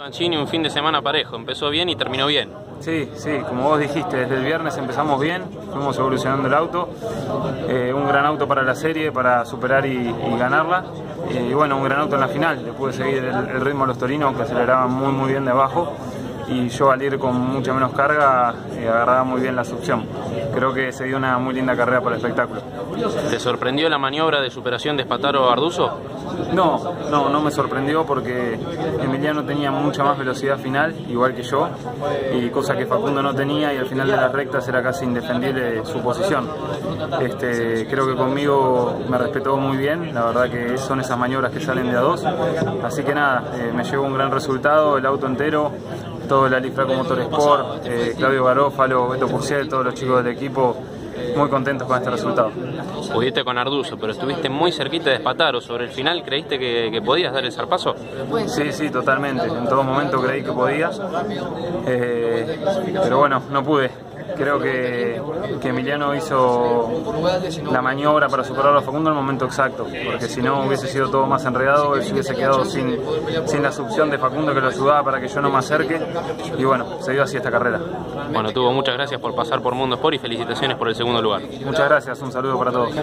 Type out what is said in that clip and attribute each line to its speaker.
Speaker 1: Mancini un fin de semana parejo, empezó bien y terminó bien.
Speaker 2: Sí, sí, como vos dijiste, desde el viernes empezamos bien, fuimos evolucionando el auto, eh, un gran auto para la serie, para superar y, ganarla, y bueno, un gran auto en la final, después de seguir el, el ritmo de los torinos que aceleraban muy muy bien de abajo y yo al ir con mucha menos carga eh, agarraba muy bien la succión. Creo que se dio una muy linda carrera para el espectáculo.
Speaker 1: ¿Te sorprendió la maniobra de superación de Spataro Arduzo?
Speaker 2: No, no, no me sorprendió porque Emiliano tenía mucha más velocidad final, igual que yo, y cosa que Facundo no tenía y al final de las rectas era casi indefendible su posición. Este, creo que conmigo me respetó muy bien, la verdad que son esas maniobras que salen de a dos, así que nada, eh, me llevó un gran resultado, el auto entero, todo el Alifraco Motorsport, eh, Claudio Garófalo, Beto Puciel, todos los chicos del equipo, muy contentos con este resultado.
Speaker 1: Pudiste con Arduzo, pero estuviste muy cerquita de Spataro. ¿Sobre el final creíste que, que podías dar el zarpazo?
Speaker 2: Sí, sí, totalmente. En todo momento creí que podía. Eh, pero bueno, no pude. Creo que, que, Emiliano hizo la maniobra para superarlo a Facundo en el momento exacto, porque si no hubiese sido todo más enredado, él se hubiese quedado sin, sin la succión de Facundo que lo ayudaba para que yo no me acerque. Y bueno, se dio así esta carrera.
Speaker 1: Bueno, tuvo muchas gracias por pasar por Mundo Sport y felicitaciones por el segundo lugar.
Speaker 2: Muchas gracias, un saludo para todos.